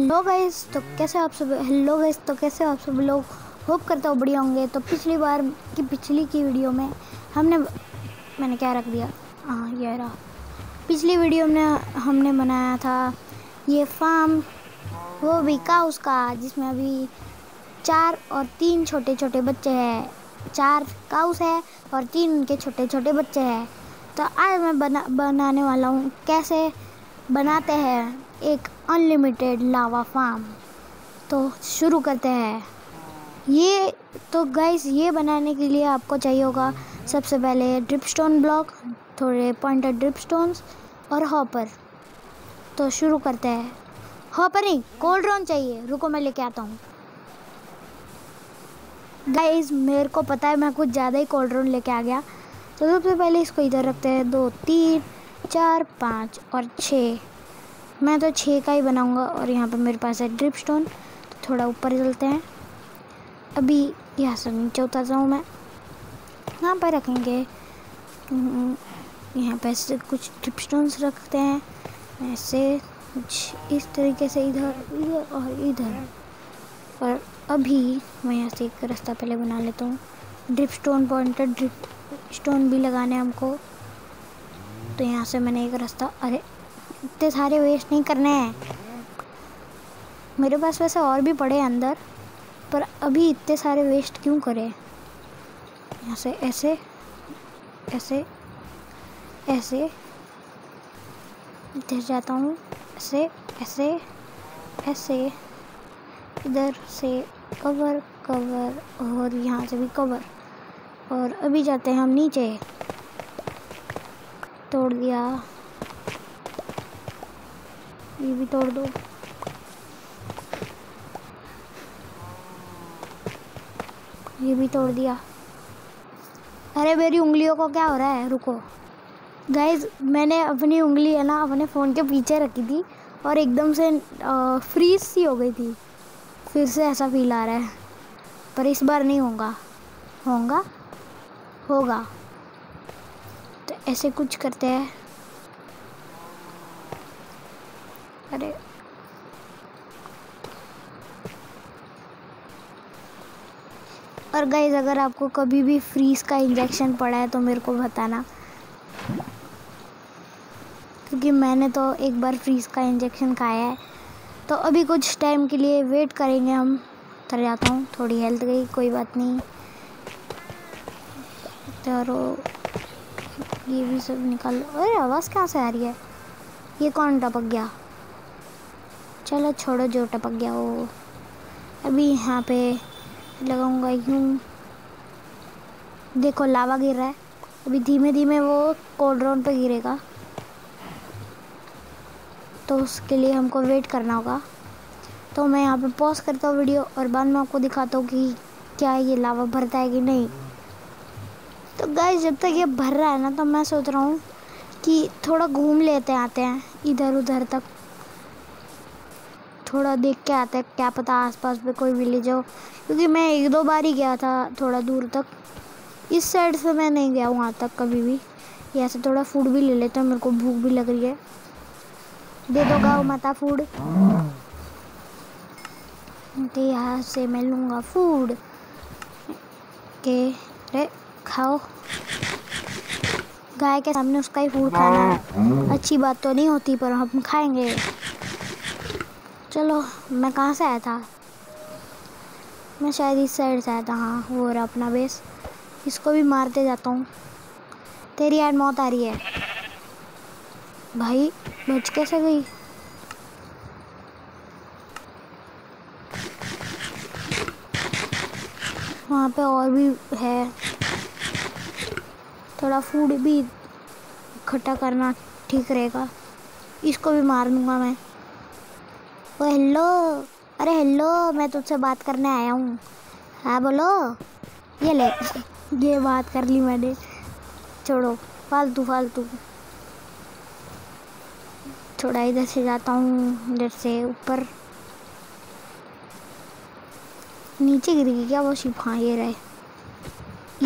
Hello guys तो कैसे आप सब हेलो गाइस तो कैसे आप सब लोग? होप करते हो बढ़िया होंगे। तो पिछली बार की पिछली की वीडियो में हमने मैंने क्या रख दिया? हाँ ये रहा। पिछली वीडियो में हमने बनाया था ये फार्म वो भी काउस का, जिसमें अभी चार और तीन छोटे छोटे बच्चे हैं। चार काउस है और तीन उनके छोटे छोटे बच्चे हैं। तो आज मैं बना बनाने वाला हूँ। कैसे बनाते हैं? एक अनलिमिटेड लावा फार्म तो शुरू करते हैं। ये तो गाइस ये बनाने के लिए आपको चाहिए होगा सबसे पहले ड्रिप स्टोन ब्लॉक थोड़े पॉइंटेड ड्रिप स्टोन्स और हॉपर तो शुरू करते हैं। हॉपर नहीं कोल्ड ड्रॉन चाहिए। रुको, मैं लेके आता हूँ। गाइस मेरे को पता है मैं कुछ ज़्यादा ही कोल्ड ड्रॉन लेके आ गया। तो सबसे पहले इसको इधर रखते हैं। दो, तीन, चार, पाँच और छः। मैं तो छः का ही बनाऊँगा और यहाँ पे मेरे पास है ड्रिप स्टोन तो थोड़ा ऊपर चलते हैं। अभी यहाँ से नीचे उतरता हूँ मैं। यहाँ पर रखेंगे हम्म, यहाँ पर ऐसे कुछ ड्रिप स्टोन्स रखते हैं। ऐसे कुछ इस तरीके से इधर इधर और इधर। और अभी मैं यहाँ से एक रास्ता पहले बना लेता हूँ। Drip stone pointed drip stone भी लगाने हमको। तो यहाँ से मैंने एक रास्ता अरे इतने सारे वेस्ट नहीं करने हैं। मेरे पास वैसे और भी पड़े हैं अंदर, पर अभी इतने सारे वेस्ट क्यों करें? यहाँ से ऐसे ऐसे ऐसे, इधर जाता हूँ, ऐसे ऐसे ऐसे, इधर से कवर कवर और यहाँ से भी कवर और अभी जाते हैं हम नीचे। तोड़ दिया। ये भी तोड़ दो। ये भी तोड़ दिया। अरे मेरी उंगलियों को क्या हो रहा है? रुको। गाइज़ मैंने अपनी उंगली है ना, अपने फ़ोन के पीछे रखी थी और एकदम से फ्रीज सी हो गई थी। फिर से ऐसा फील आ रहा है। पर इस बार नहीं होगा। होगा? होगा। तो ऐसे कुछ करते हैं। अरे। और गाइज़ अगर आपको कभी भी फ्रीज का इंजेक्शन पड़ा है तो मेरे को बताना। क्योंकि मैंने तो एक बार फ्रीज का इंजेक्शन खाया है। तो अभी कुछ टाइम के लिए वेट करेंगे हम। उतर जाता हूँ, थोड़ी हेल्थ गई, कोई बात नहीं। तो ये भी सब निकाल अरे, आवाज़ कहाँ से आ रही है? ये कौन टपक गया? चलो छोड़ो, जो टपक गया वो। अभी यहाँ पे लगाऊँगा यूँ। देखो, लावा गिर रहा है। अभी धीमे धीमे वो कोल्ड्रोन पे गिरेगा। तो उसके लिए हमको वेट करना होगा। तो मैं यहाँ पे पॉज करता हूँ वीडियो और बाद में आपको दिखाता हूँ कि क्या ये लावा भरता है कि नहीं। तो गाइस जब तक ये भर रहा है ना तो मैं सोच रहा हूँ कि थोड़ा घूम लेते आते हैं इधर उधर तक। थोड़ा देख के आते हैं, क्या पता आसपास पे कोई विलेज हो। क्योंकि मैं एक दो बार ही गया था थोड़ा दूर तक। इस साइड से मैं नहीं गया वहाँ तक कभी भी। यहाँ से थोड़ा फ़ूड भी ले लेते हैं, मेरे को भूख भी लग रही है। दे दो गाँव माता फ़ूड तो यहाँ से मैं लूँगा फ़ूड के रे, खाओ। गाय के सामने उसका ही फ़ूड खाना। अच्छी बात तो नहीं होती, पर हम खाएँगे। चलो, मैं कहाँ से आया था? मैं शायद इस साइड से आया था हाँ वो रहा अपना बेस इसको भी मारते जाता हूँ। तेरी यार मौत आ रही है। भाई, बच कैसे गई? वहाँ पे और भी है। थोड़ा फ़ूड भी इकट्ठा करना ठीक रहेगा। इसको भी मार दूँगा मैं। ओ हेलो अरे हेलो मैं तुझसे बात करने आया हूँ। हाँ बोलो। ये ले, ये बात कर ली मैंने। छोड़ो, फालतू फालतू। थोड़ा इधर से जाता हूँ, इधर से ऊपर। नीचे गिर गई क्या वो शिप? हाँ ये रहे।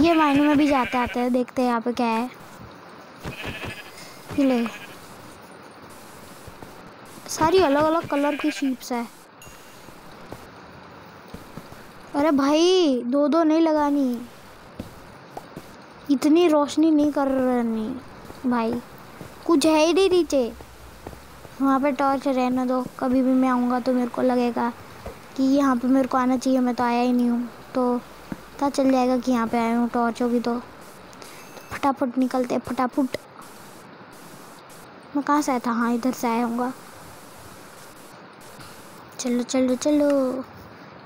ये मायने में भी जाते आते हैं, देखते हैं यहाँ पे क्या है। ले। सारी अलग अलग कलर की शीप्स है। अरे भाई दो दो नहीं लगानी। इतनी रोशनी नहीं कर रही भाई। कुछ है ही नहीं नीचे। वहाँ पे टॉर्च रहने दो। कभी भी मैं आऊँगा तो मेरे को लगेगा कि यहाँ पे मेरे को आना चाहिए मैं तो आया ही नहीं हूँ। तो पता चल जाएगा कि यहाँ पे आया हूँ टॉर्च होगी तो, तो फटाफट निकलते फटाफट। मैं कहाँ से आया था? हाँ इधर से आया हूँ चलो चलो चलो।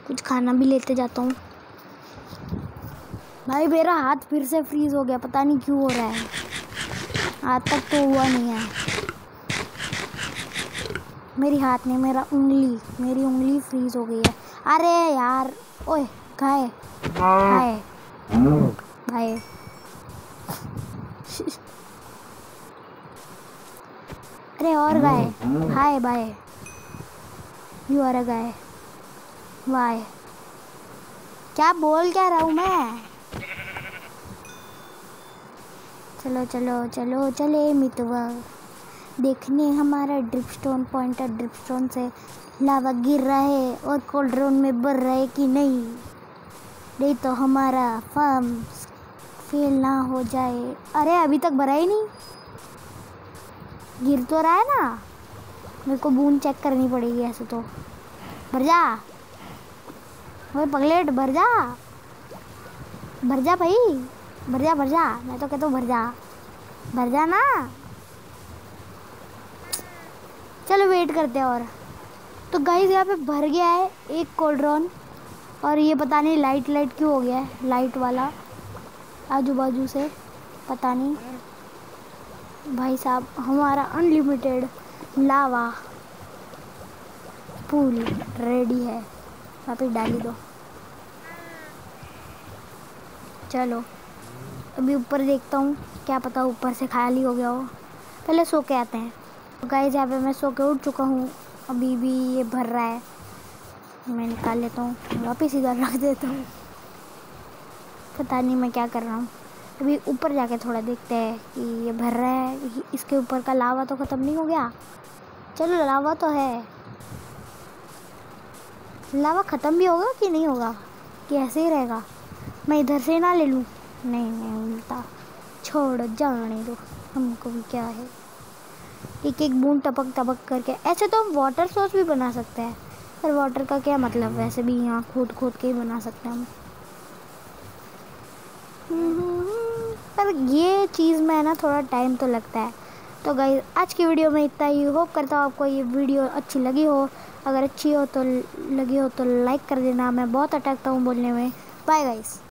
कुछ खाना भी लेते जाता हूँ। भाई, मेरा हाथ फिर से फ्रीज हो गया। पता नहीं क्यों हो रहा है। आज तक तो हुआ नहीं है। मेरी हाथ नहीं मेरा उंगली, मेरी उंगली फ्रीज हो गई है। अरे यार, ओए गाय गाय गाय अरे और guy hi bye you are a guy why क्या बोल क्या रहा हूँ मैं? चलो चलो चलो, चले मितवा। देखने हमारा drip stone pointer drip stone से लावा गिर रहा है और कोल्ड्रोन में बढ़ रहा है कि नहीं? नहीं तो हमारा फार्म फेल ना हो जाए। अरे, अभी तक भरा ही नहीं। गिर तो रहा है ना? मेरे को बूंद चेक करनी पड़ेगी ऐसे तो। भर जा। वो पगलेट, भर जा। भर जा भाई। भर जा भर जा। मैं तो कहता हूँ भर जा। भर जा ना। चलो वेट करते हैं और। तो गाइस यहाँ पे भर गया है एक कोल्ड्रॉन और ये पता नहीं लाइट लाइट क्यों हो गया है? लाइट वाला। आजू बाजू से। पता नहीं। भाई साहब, हमारा अनलिमिटेड लावा। पूल रेडी है। वापस डाली दो। चलो। अभी ऊपर देखता हूँ, क्या पता ऊपर से खाली हो गया हो। पहले सो के आते हैं। तो गाइस यहाँ पे मैं सो के उठ चुका हूँ। अभी भी ये भर रहा है। मैं निकाल लेता हूँ। वापस इधर रख देता हूँ। पता नहीं मैं क्या कर रहा हूँ। अभी ऊपर जाके थोड़ा देखते हैं कि ये भर रहा है इसके ऊपर का लावा तो ख़त्म नहीं हो गया। चलो, लावा तो है। लावा ख़त्म भी होगा कि नहीं होगा? कि ऐसे ही रहेगा? मैं इधर से ना ले लूँ? नहीं नहीं, उल्टा। छोड़, जाने दो। हमको भी क्या है? एक एक बूंद टपक टपक करके। ऐसे तो हम वाटर सोर्स भी बना सकते हैं। पर वाटर का क्या मतलब? वैसे भी यहाँ खोद खोद के ही बना सकते हैं हम। ये चीज़ में ना थोड़ा टाइम तो लगता है। तो गई आज की वीडियो में इतना ही। होप करता हूँ आपको ये वीडियो अच्छी लगी हो। अगर अच्छी हो तो लगी हो तो लाइक कर देना। मैं बहुत अटकता हूँ बोलने में। Bye guys